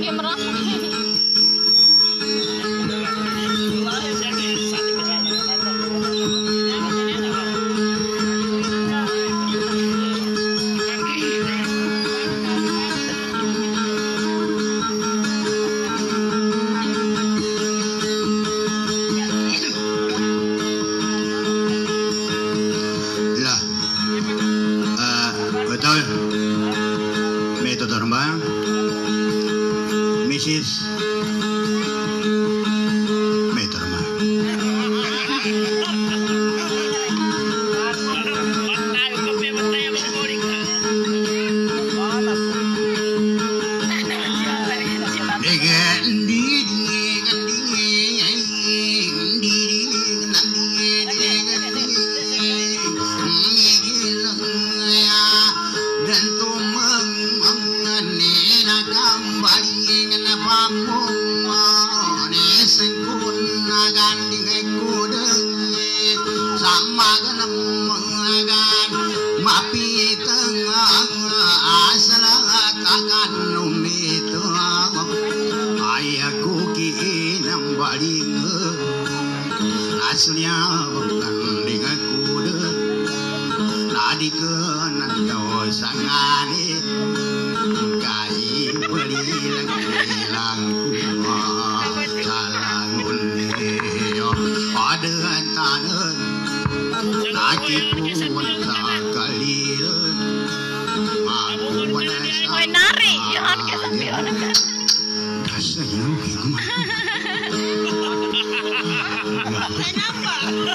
dia merah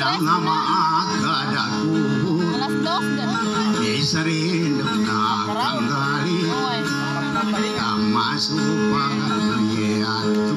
silang Tak masuk kakanggali Kamasupang kaliatu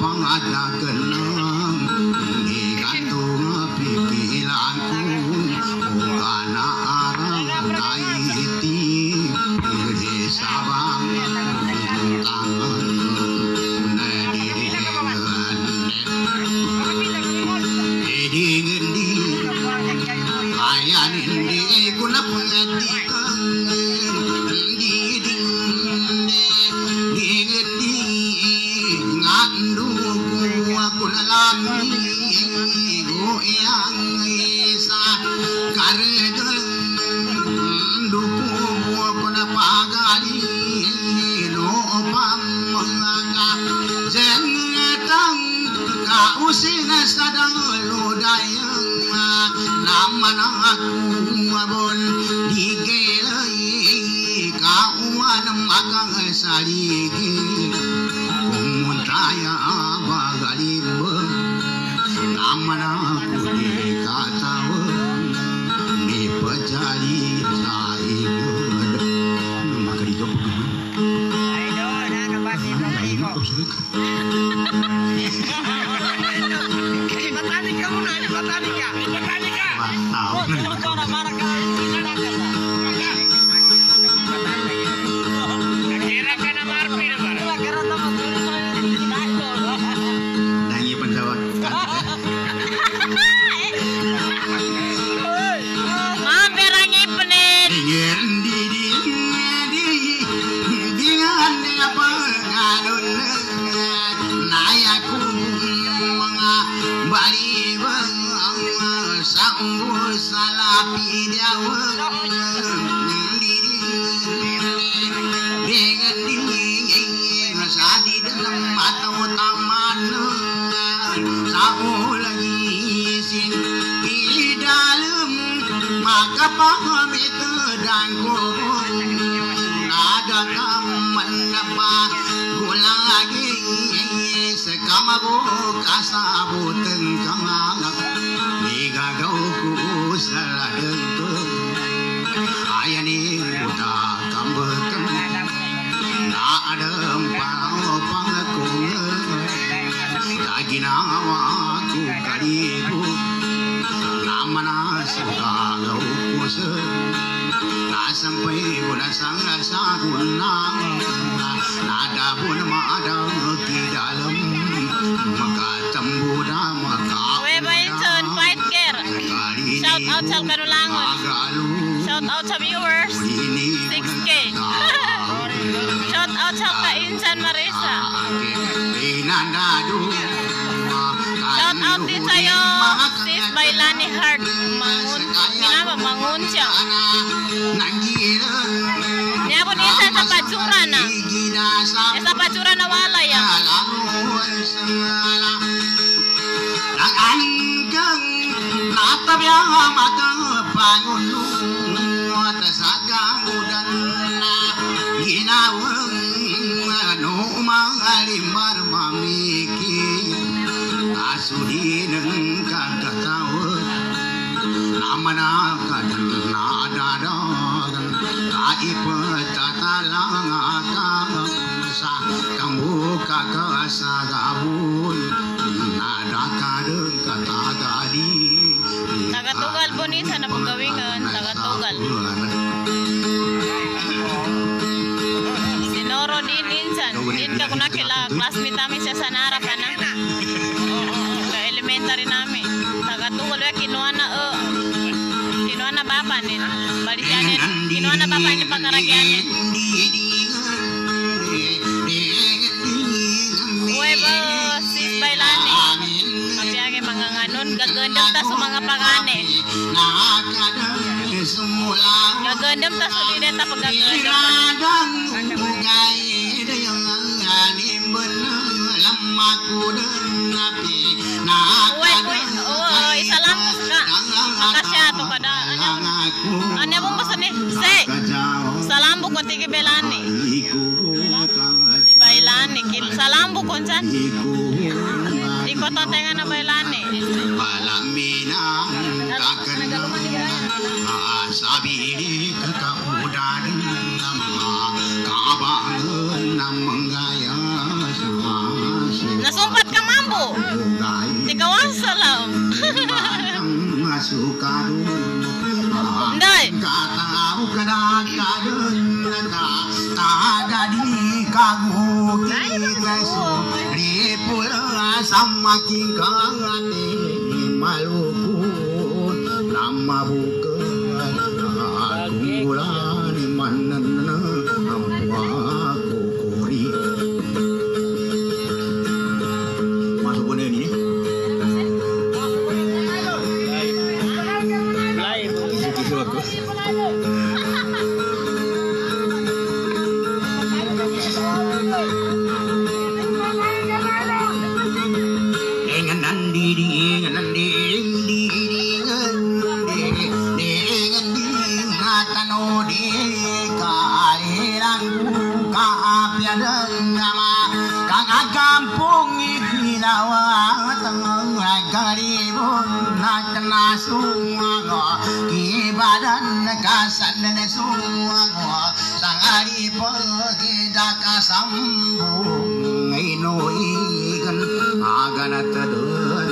ค阿า跟 कामना का Sadi dalam mata taman Sao lagi sin Di dalam maka pamit dan ko Nada kaman apa Gula lagi Sekama ko kasabuteng kang Nigagaw ko sa Nasampay ko na sang saguna Nadabo na maadaw di dalam fight care. Shout out sa Kanulangon. Shout out sa viewers. 6K. Shout out sa Kainsan Marisa. Sis Bailani Heart. Mangun, ginaba, mangun siya. Niya ko niya sa patsura na. Eh, sa na wala ya. Nanganggang natabiyang matang kagkatawag namanakad na dadagan kaipatatalang akang sa kamuka ka sa gabon nadakadang katagadi Tagatugal po ni sa napagawingan. Tagatugal. Sinoro din insan. Din ka kuna kila classmate namin siya sa Nara Kinuha na baba ni pagkaragyanin. Uwe ba sis Bailani. Mapiyagi mga nganon. Gagandam ta sa mga pangane. Gagandam ta sa lidet ta pagagandam. Uwe, isa lang ka. Makasya to kada. Ano? Ano mo basta ni? Se. Salambo ko tigi Belani. Si Bailani. Kil- Salambo ko san. Iko to tenga na Bailani. Palaminang takan Sabi ka mambo. Di ka wasalam. Masukado Nday. Katao ka na kadun na Tada di kaguti Kaso Ripula sa ibadan kasan dan semua sangari pergi daka sambung ino ikan agan tadun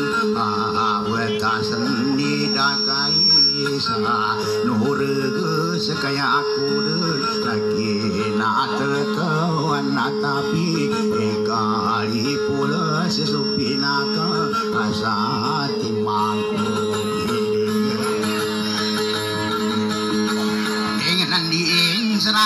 aweta sendi daka isa nur sekaya aku dun lagi nata kawan tapi ekali pula sesupinaka asa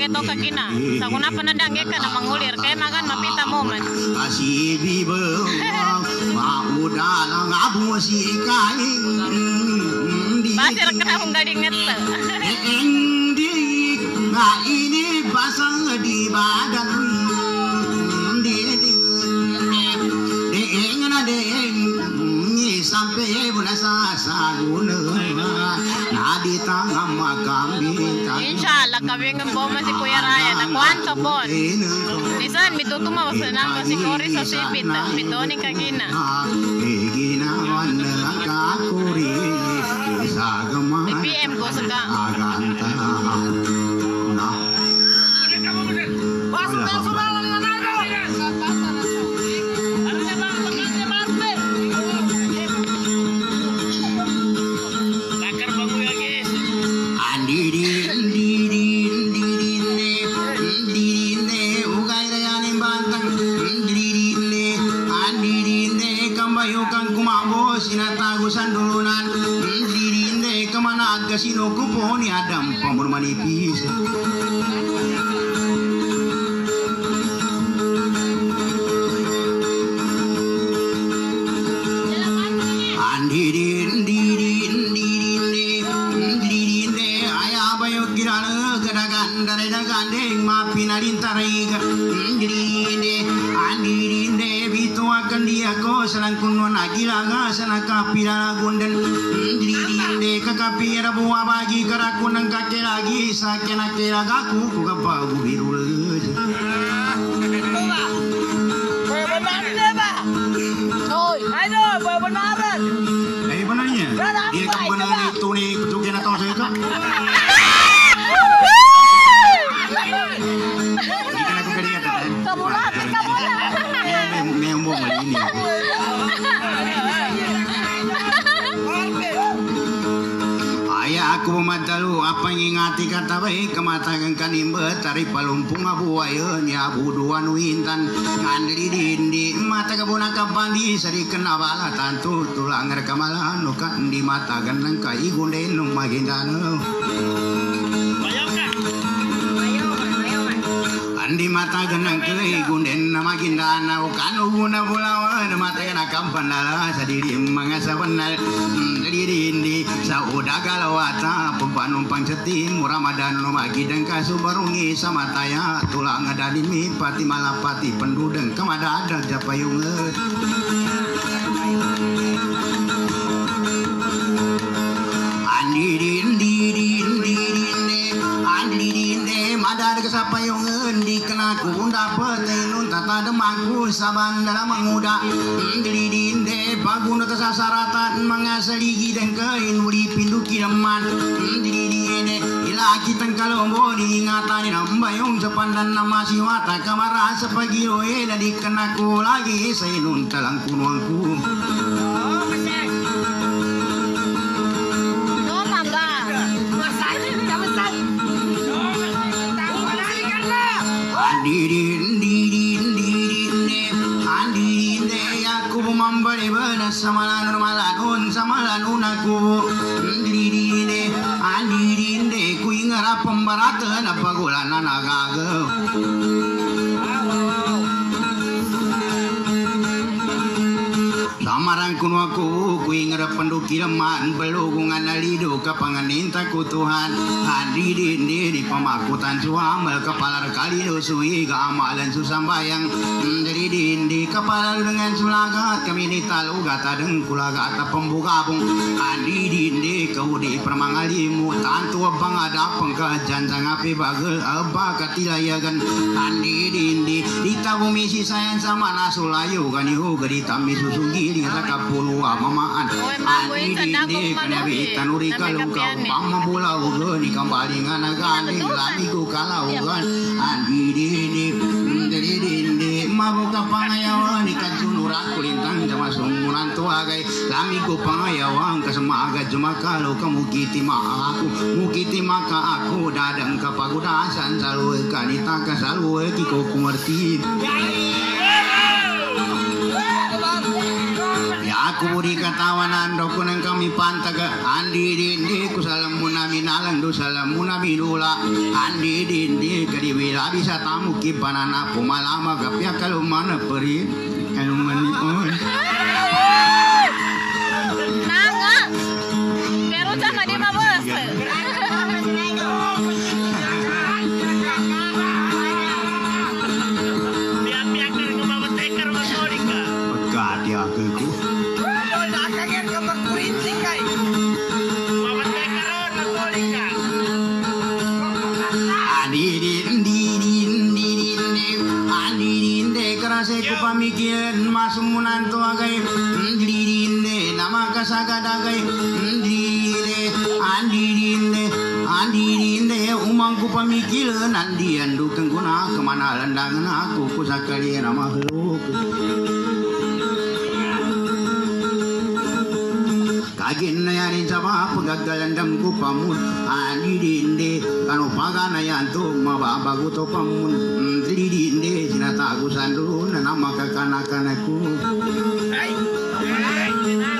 kamarak magito ka kina. Sa kuna pa na dangge ka na mangulir kay magan mapita mo man. Asibi bawang maudalang abu si kain di Basir ka na kung gading neta. Endi nga ini basang di badan Inshallah, kami ng boma si Kuya Ryan. Nakuhan sa bon. Bisan, mitutuma sa nang si Cory sa sipit. Mitoni ka gina. Ginawan na kakuri sa gamay PM ko sa ka. Kumabo sinatago sandulunan andiri ne kamana agasino kuponi adam pamur manipis ngaku kuga bagu biru benar deh pak. Oi, benarnya? Kan benar itu nih saya kan? Kamu lapar, kamu lapar. Eh, memang ini. Apa ngingati kata baik kematakan kanimbe tari palumpung abu ayo abu dua nuintan. Ngandri dindi mata kebuna kapandi sari kena bala tantu tulang rekamalan nukan di mata ganang kai gunden nung magindano Andi mata ganang kai gunden na magindana ukanu guna bulawa na mata gana kampanala sa diri mga sabanal diri indi sa udaga lawata pempanumpang cetim ramadan no magidang kasubarungi sama taya tulang ada mi pati malapati pendudeng kemada ada japayung Andi dindi madar kesapayung endi kena kunda petenun tata demangku saban dalam menguda Dindi dindi baguna kesasaratan mengasali dan kain uli pinduki deman Dindi dindi ila kita kalau mau diingatan nambayong sepandan nama siwata kamara sepagi roe dari kenaku lagi sainun talang kunuangku pembaratan apa gulana nagaga aku ku ingara penduki leman belugungan alido kapanganinta ku Tuhan. Hadirin di pemakutan suamal kepala rekali dosui amalan susambayang dari dindi kepala dengan sulagat kami di talu gata deng kulaga ata pembugabung hadirin di kau di permangalimu tantu abang ada pengka janjang api bagel abah katilayagan hadirin di di tabu misi sayang sama nasulayu ganihu gadi tami susugi di kapulu maboy, tanda ko Andi kumalo, kanabi tanuri lami kala ugan kulintang jama lami kasama ma aku. Mukiti maka aku dadang kapagudasan salwe kanita kasalwe kiko kumarti aku budi katawanan doko nang kami pantaga andi dindi ku salam munami nalang do salam munami lula. Andi dindi kadi wila bisa tamu ki panana pumalama gapya kalau mana peri kalau mani landangan aku ku sakali nama heluk Kagin na yarin sa mga pagagalandam ko pamun Ani dinde Kano paga na yan to Mababago to pamun Dili dinde Sinatagusan doon Na namakakanakan ako Mana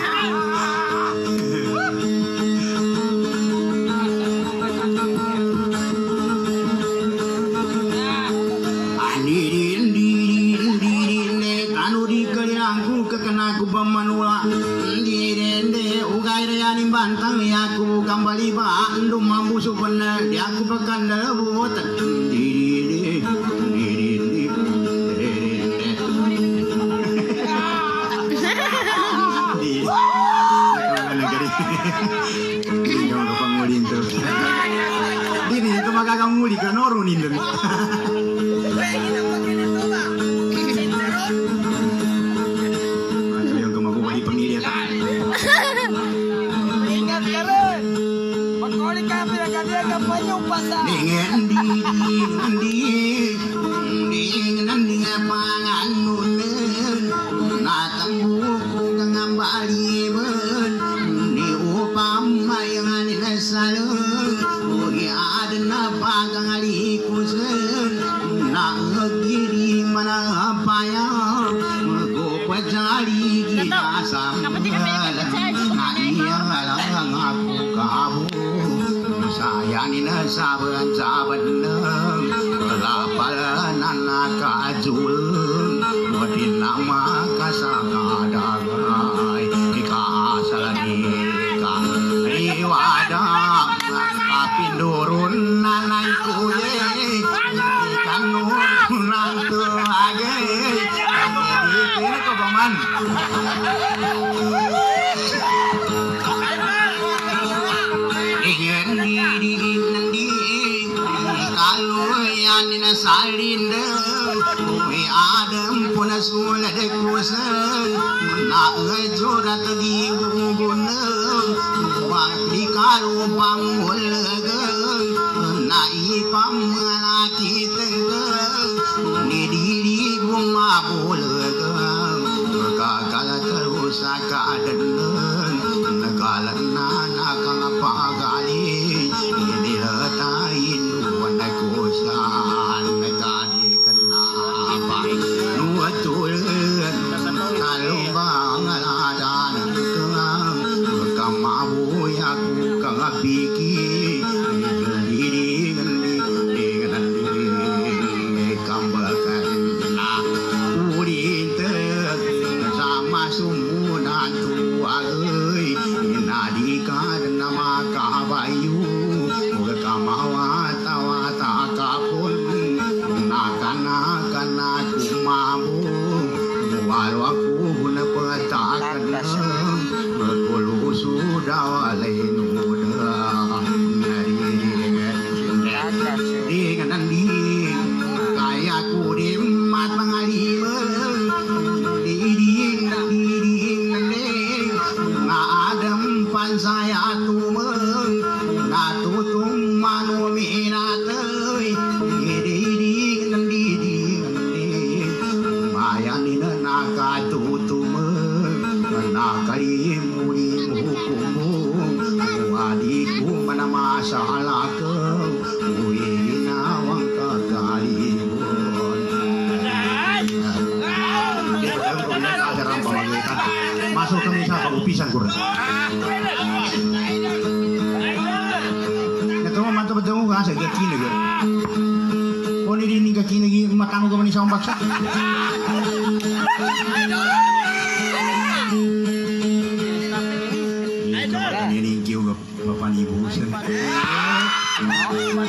andu mambu supena ya ku pekan debu botan sayani na saban saban na kalapalan na kajul, mo din na makasabi. nạ ơi cho ra ta đi nạ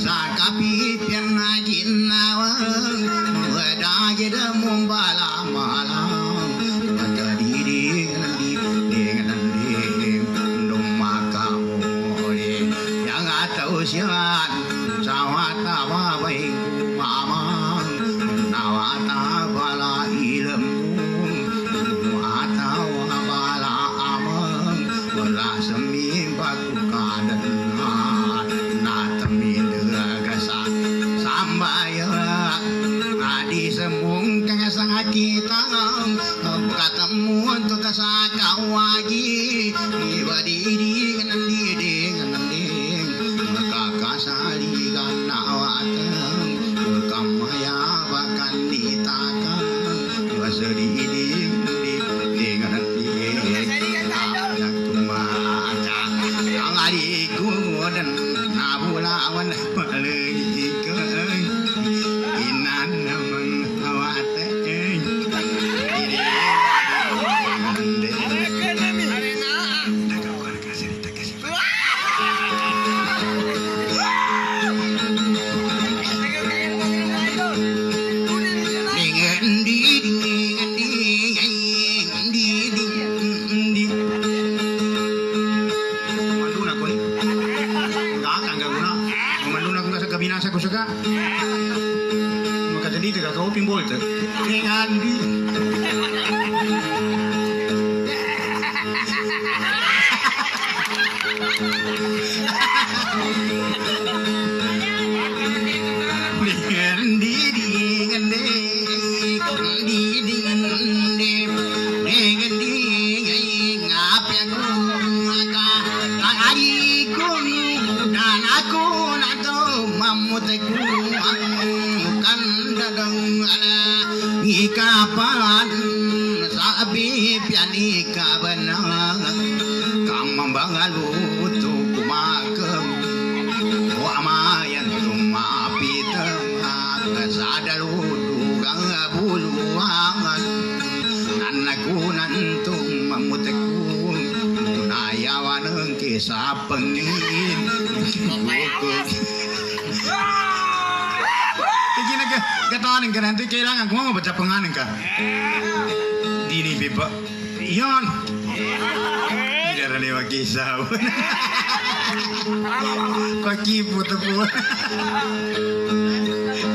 Sakapi pernah jinawan, mudah jadi mumbalah. Ikapan sabi piani kabanang kamambangalu ka katawanin ka nanti kailangan ko mo baca penganin ka. Dini pipa. Iyon. Tidak ada lewat kisah. Kaki putu po.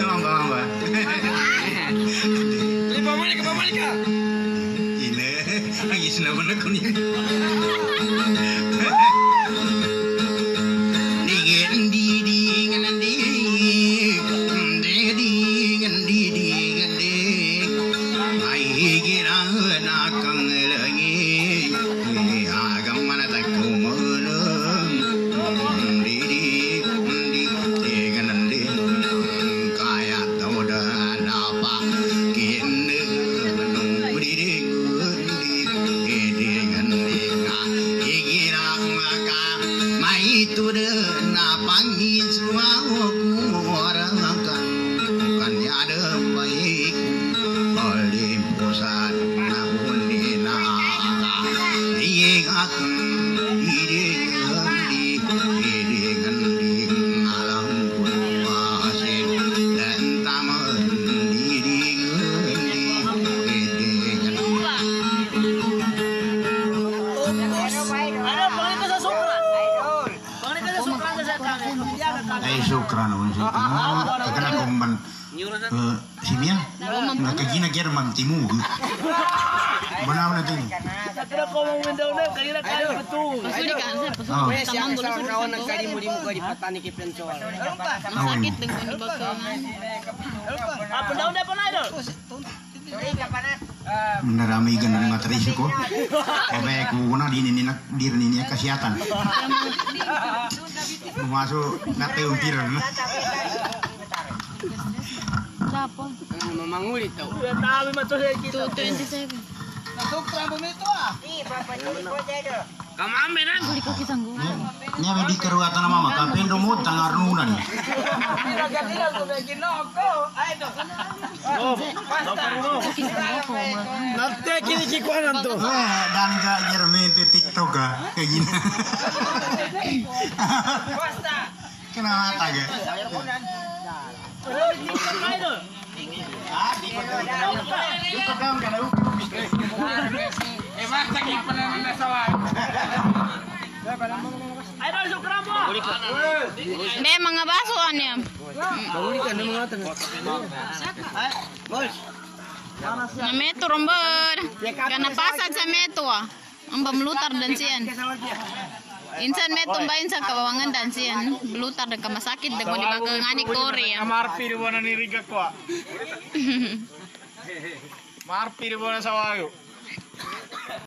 Mamba mamba. Pabalik ka, pabalik ka! Ini ang isinawan ako niya. Nakagina kaya man timug. Banaw na din. Kira ko mong window na, ka. Tamang gulo sa nagkali mo di. Masakit din na na idol. Ka ko. Kaya na umpir na. Sapo. Mamangulit daw. Tabi man to sa kita. 227. Kamame na. Buli ko kisang go. Nya may di karuatan na mama kapendo mo tangarunan. Narte kini kikuanan to. Eh, dan ka jermente TikTok ka kayak gini. Kenapa taga? Idol. Be mga baso ano. Manguli ka na mga tanong. Na metro romber. Kana pasad sa metro. Ang bamlutar dan siyan. Insan metro ba sa kawawangan dan siyan. Blutar dan kamasakit dan mo di ba ngani Korea. Marpi rin mo na niriga ko ah. Marpi rin mo na sa wayo.